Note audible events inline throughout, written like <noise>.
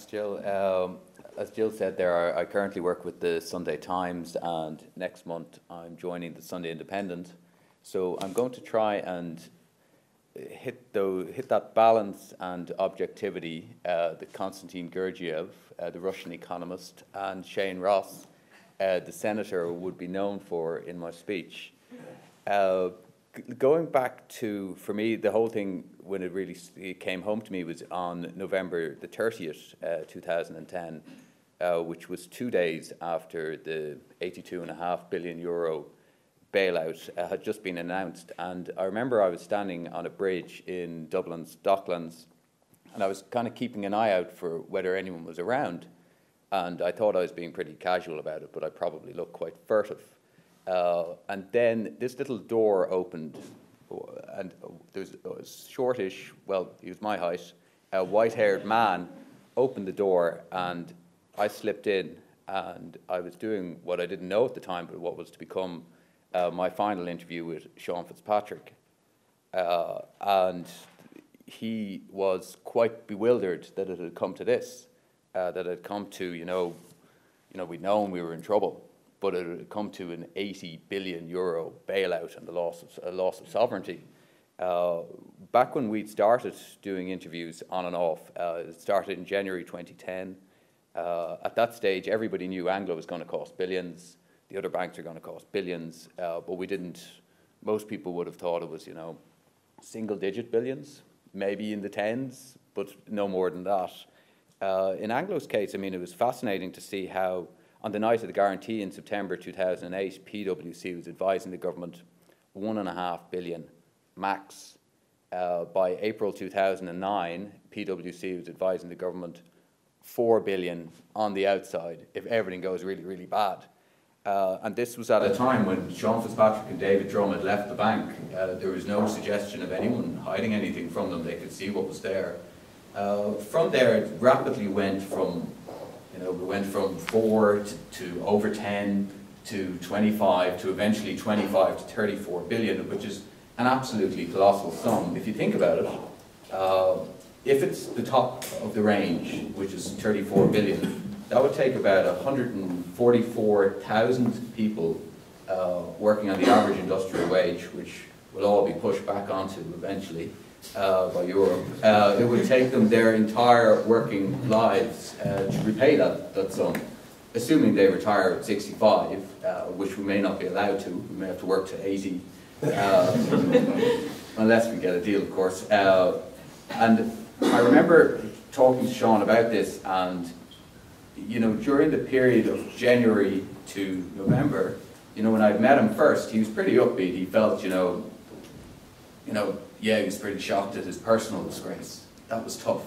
Thanks, Jill. Um, as Jill said there, I currently work with the Sunday Times and next month I'm joining the Sunday Independent. So I'm going to try and hit, the, hit that balance and objectivity uh, that Constantin Gurdgiev, uh, the Russian economist, and Shane Ross, uh, the senator, would be known for in my speech. Uh, going back to, for me, the whole thing, when it really it came home to me, was on November the 30th, uh, 2010, uh, which was two days after the 82.5 billion euro bailout uh, had just been announced. And I remember I was standing on a bridge in Dublin's Docklands, and I was kind of keeping an eye out for whether anyone was around. And I thought I was being pretty casual about it, but I probably looked quite furtive. Uh, and then this little door opened, and there was a shortish, well, he was my height, a white haired man opened the door, and I slipped in. And I was doing what I didn't know at the time, but what was to become uh, my final interview with Sean Fitzpatrick. Uh, and he was quite bewildered that it had come to this, uh, that it had come to, you know, you know, we'd known we were in trouble but it had come to an 80 billion euro bailout and the loss of, a loss of sovereignty. Uh, back when we'd started doing interviews on and off, uh, it started in January 2010. Uh, at that stage, everybody knew Anglo was going to cost billions, the other banks are going to cost billions, uh, but we didn't, most people would have thought it was, you know, single digit billions, maybe in the tens, but no more than that. Uh, in Anglo's case, I mean, it was fascinating to see how on the night of the guarantee in September 2008, PwC was advising the government one and a half billion max. Uh, by April 2009, PwC was advising the government four billion on the outside if everything goes really, really bad. Uh, and this was at a time when Sean Fitzpatrick and David Drumm had left the bank. Uh, there was no suggestion of anyone hiding anything from them. They could see what was there. Uh, from there, it rapidly went from you know, we went from four to, to over 10 to 25 to eventually 25 to 34 billion, which is an absolutely colossal sum. If you think about it, uh, if it's the top of the range, which is 34 billion, that would take about 144,000 people uh, working on the average industrial wage, which will all be pushed back onto eventually uh, by Europe, uh, it would take them their entire working lives uh, to repay that, that sum, assuming they retire at 65, uh, which we may not be allowed to. We may have to work to 80, uh, <laughs> unless we get a deal, of course. Uh, and I remember talking to Sean about this, and you know, during the period of January to November, you know, when I met him first, he was pretty upbeat. He felt, you know, you know, yeah, he was pretty shocked at his personal disgrace. That was tough.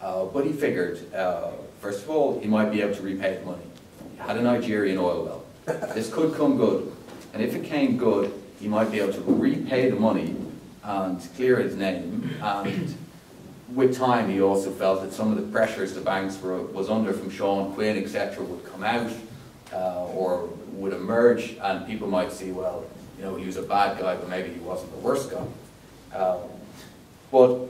Uh, but he figured, uh, first of all, he might be able to repay the money. He had a Nigerian oil well. <laughs> This could come good. And if it came good, he might be able to repay the money and clear his name. And with time, he also felt that some of the pressures the banks were, was under from Sean Quinn, etc., would come out uh, or would emerge, and people might see, well, you know, he was a bad guy, but maybe he wasn't the worst guy. Um, but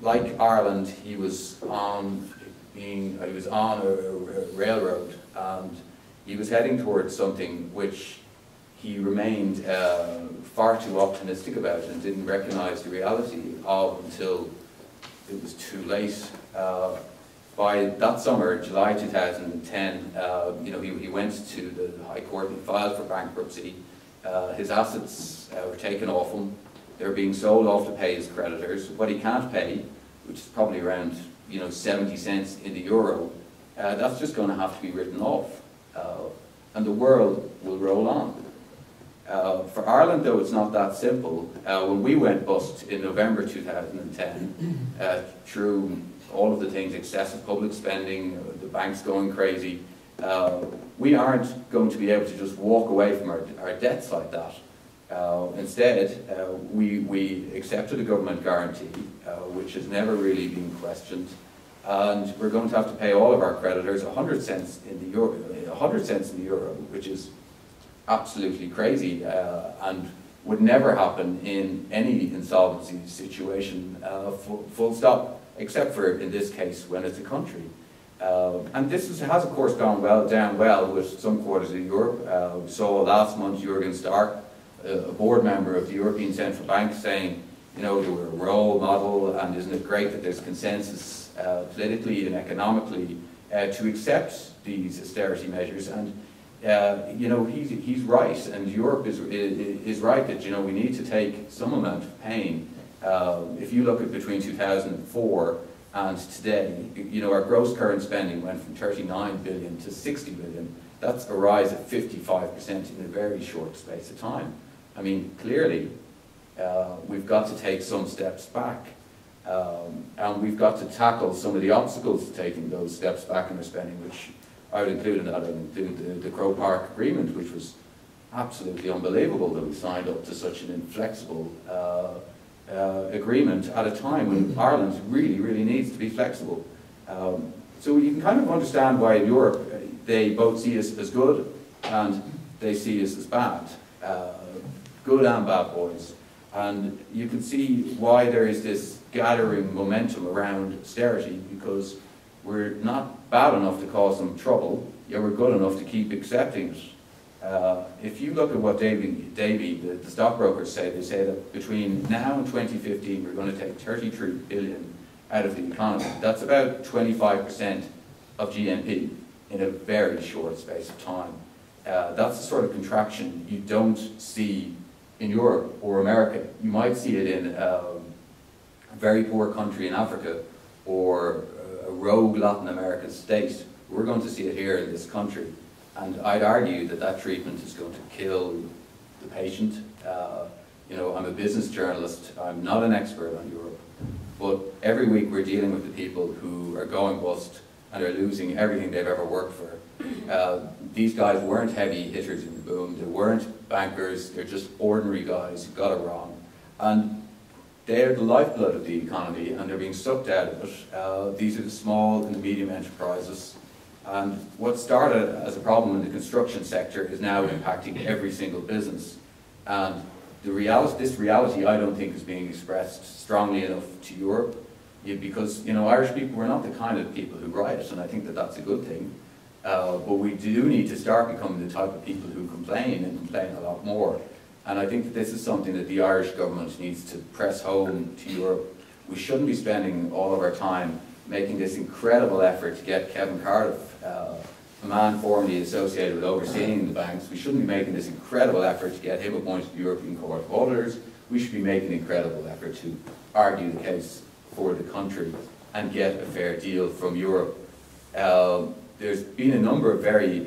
like Ireland, he was on being he was on a, a, railroad and he was heading towards something which he remained uh, far too optimistic about and didn't recognize the reality of until it was too late. Uh, by that summer, July 2010, uh, you know, he, he went to the High Court and filed for bankruptcy. Uh, his assets uh, were taken off him. They're being sold off to pay his creditors. What he can't pay, which is probably around you know 70 cents in the euro, uh, that's just going to have to be written off. Uh, and the world will roll on. Uh, for Ireland, though, it's not that simple. Uh, when we went bust in November 2010, uh, through all of the things, excessive public spending, uh, the banks going crazy, we aren't going to be able to just walk away from our, our debts like that. Uh, instead, uh, we, we accepted a government guarantee, uh, which has never really been questioned, and we're going to have to pay all of our creditors 100 cents in the euro, 100 cents in the euro, which is absolutely crazy uh, and would never happen in any insolvency situation, uh, full, full, stop. except for in this case when it's a country. Uh, and this is, has, of course, gone well down well with some quarters of Europe. Uh, we saw last month Jürgen Stark, a board member of the European Central Bank, saying, you know, we're a role model, and isn't it great that there's consensus uh, politically and economically uh, to accept these austerity measures? And uh, you know, he's, he's right, and Europe is, is right that, you know, we need to take some amount of pain. if you look at between 2004 and today, you know, our gross current spending went from 39 billion to 60 billion. That's a rise of 55% in a very short space of time. I mean, clearly, uh, we've got to take some steps back. Um, and we've got to tackle some of the obstacles to taking those steps back in our spending, which I would include in that. I include the, the Croke Park Agreement, which was absolutely unbelievable that we signed up to such an inflexible uh, uh, agreement at a time when Ireland really, really needs to be flexible. Um, so you can kind of understand why in Europe uh, they both see us as good and they see us as bad. Uh, good and bad boys. And you can see why there is this gathering momentum around austerity because we're not bad enough to cause them trouble, yet we're good enough to keep accepting it. Uh, if you look at what Davy, Davy the, the stockbrokers say, they say that between now and 2015 we're going to take 33 billion out of the economy. That's about 25% of GNP in a very short space of time. Uh, that's the sort of contraction you don't see in Europe or America. You might see it in um, a very poor country in Africa or a rogue Latin American state. We're going to see it here in this country. And I'd argue that that treatment is going to kill the patient. Uh, you know, I'm a business journalist. I'm not an expert on Europe. But every week we're dealing with the people who are going bust and are losing everything they've ever worked for. Uh, these guys weren't heavy hitters in They weren't bankers. They're just ordinary guys who got it wrong. And they're the lifeblood of the economy and they're being sucked out of it. Uh, these are the small and the medium enterprises and what started as a problem in the construction sector is now impacting every single business. And the reality, this reality, I don't think, is being expressed strongly enough to Europe, because you know Irish people are not the kind of people who riot, and I think that that's a good thing. Uh, but we do need to start becoming the type of people who complain and complain a lot more. And I think that this is something that the Irish government needs to press home to Europe. We shouldn't be spending all of our time making this incredible effort to get Kevin Cardiff, uh, a man formerly associated with overseeing the banks, we shouldn't be making this incredible effort to get him appointed to the European Court of Auditors. We should be making an incredible effort to argue the case for the country and get a fair deal from Europe. Uh, there's been a number of very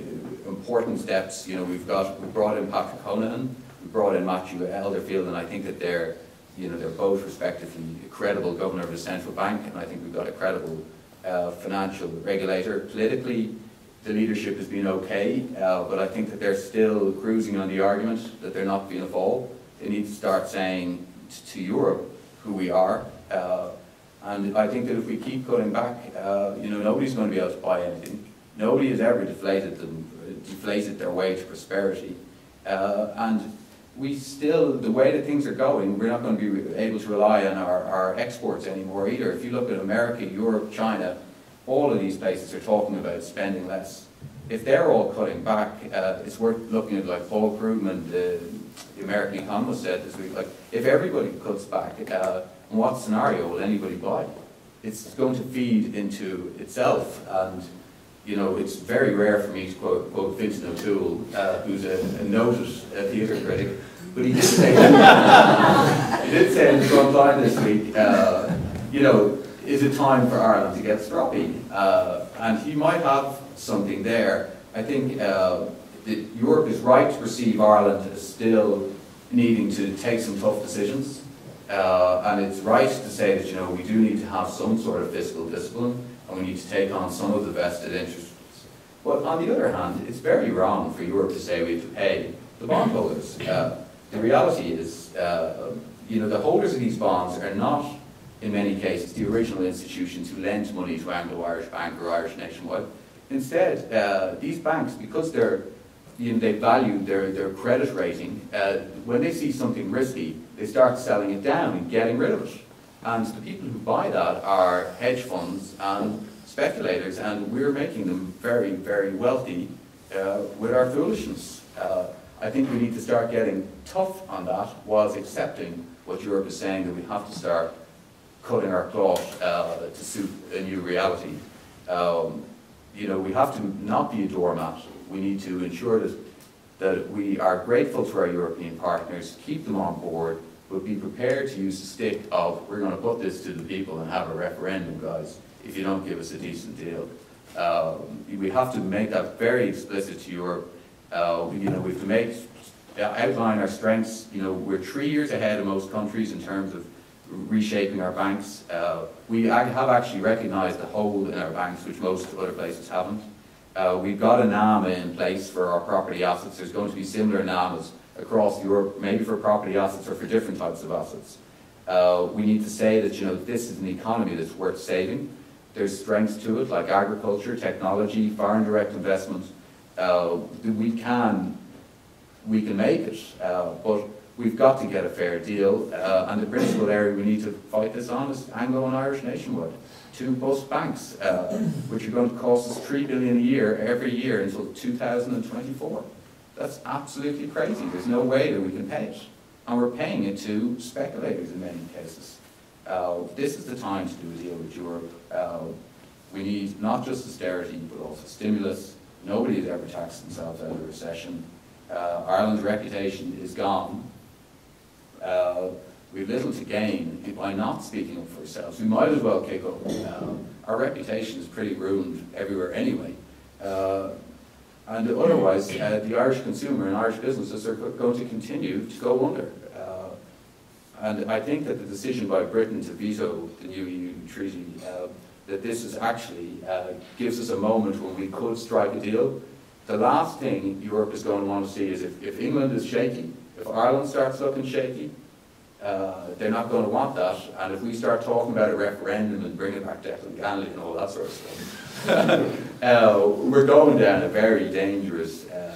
important steps. You know, we've got we brought in Patrick Honohan, we brought in Matthew Elderfield, and I think that they're you know, they're both respectively a credible governor of the central bank, and I think we've got a credible uh, financial regulator. Politically, the leadership has been okay, uh, but I think that they're still cruising on the argument that they're not Fianna Fáil. They need to start saying to Europe who we are. Uh, and I think that if we keep cutting back, uh, you know, nobody's going to be able to buy anything. Nobody has ever deflated them, deflated their way to prosperity. Uh, and we still, the way that things are going, we're not going to be able to rely on our, our exports anymore either. If you look at America, Europe, China, all of these places are talking about spending less. If they're all cutting back, uh, it's worth looking at like Paul Krugman, the, the American economist said this week, like if everybody cuts back, uh, in what scenario will anybody buy? It's going to feed into itself and you know, it's very rare for me to quote, quote Fintan O'Toole, uh, who's a, a noted uh, theatre critic, but he did say, <laughs> he did say in the front line this week, uh, you know, is it time for Ireland to get stroppy? Uh, and he might have something there. I think uh, Europe is right to perceive Ireland as still needing to take some tough decisions. Uh, and it's right to say that, you know, we do need to have some sort of fiscal discipline and we need to take on some of the vested interests. But on the other hand, it's very wrong for Europe to say we have to pay the bondholders. Uh, the reality is, uh, you know, the holders of these bonds are not, in many cases, the original institutions who lent money to Anglo-Irish Bank or Irish Nationwide. Instead, uh, these banks, because they're, you know, they value their, their credit rating, uh, when they see something risky, they start selling it down and getting rid of it. And the people who buy that are hedge funds and speculators, and we're making them very, very wealthy uh, with our foolishness. Uh, I think we need to start getting tough on that whilst accepting what Europe is saying, that we have to start cutting our cloth uh, to suit a new reality. Um, you know, we have to not be a doormat. We need to ensure that, that we are grateful to our European partners, keep them on board, but be prepared to use the stick of, we're going to put this to the people and have a referendum, guys, if you don't give us a decent deal. Um, we have to make that very explicit to Europe. Uh, you know, we have to make, uh, outline our strengths. You know, we're three years ahead of most countries in terms of reshaping our banks. Uh, we have actually recognised the hole in our banks, which most other places haven't. Uh, we've got a NAMA in place for our property assets. There's going to be similar NAMAs across Europe, maybe for property assets or for different types of assets. Uh, we need to say that you know this is an economy that's worth saving. There's strengths to it, like agriculture, technology, foreign direct investment. Uh, we can we can make it, uh, but we've got to get a fair deal. Uh, and the principal area we need to fight this on is Anglo and Irish Nationwide. Two bus banks, uh, which are going to cost us three billion a year every year until 2024. That's absolutely crazy. There's no way that we can pay it. And we're paying it to speculators in many cases. Uh, this is the time to do a deal with Europe. Uh, we need not just austerity, but also stimulus. Nobody has ever taxed themselves out of a recession. Uh, Ireland's reputation is gone. Uh, we have little to gain by not speaking up for ourselves. We might as well kick up. Um, our reputation is pretty ruined everywhere anyway. And otherwise, uh, the Irish consumer and Irish businesses are going to continue to go under. Uh, and I think that the decision by Britain to veto the new EU treaty, uh, that this is actually uh, gives us a moment when we could strike a deal. The last thing Europe is going to want to see is if, if England is shaky, if Ireland starts looking shaky, uh, they're not going to want that. And if we start talking about a referendum and bringing back Declan Ganley and all that sort of stuff, uh, we're going down a very dangerous uh,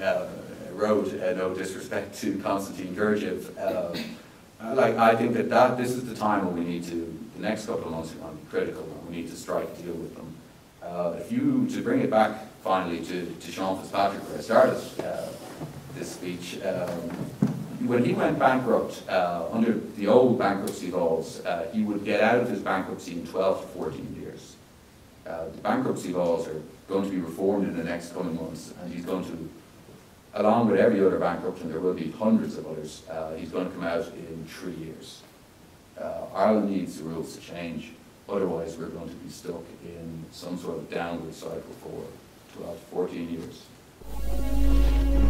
uh road. Uh, no disrespect to Constantin Gurdgiev. Uh, like I think that, that this is the time when we need to. The next couple of months are going to be critical. We need to strike a deal with them. if you to bring it back finally to, to Sean Fitzpatrick, where I started this speech. Um, when he went bankrupt uh, under the old bankruptcy laws, uh, he would get out of his bankruptcy in 12 to 14 years. Uh, the bankruptcy laws are going to be reformed in the next coming months, and he's going to, along with every other bankrupt, and there will be hundreds of others, uh, he's going to come out in three years. Uh, Ireland needs the rules to change, otherwise we're going to be stuck in some sort of downward cycle for 12 to 14 years.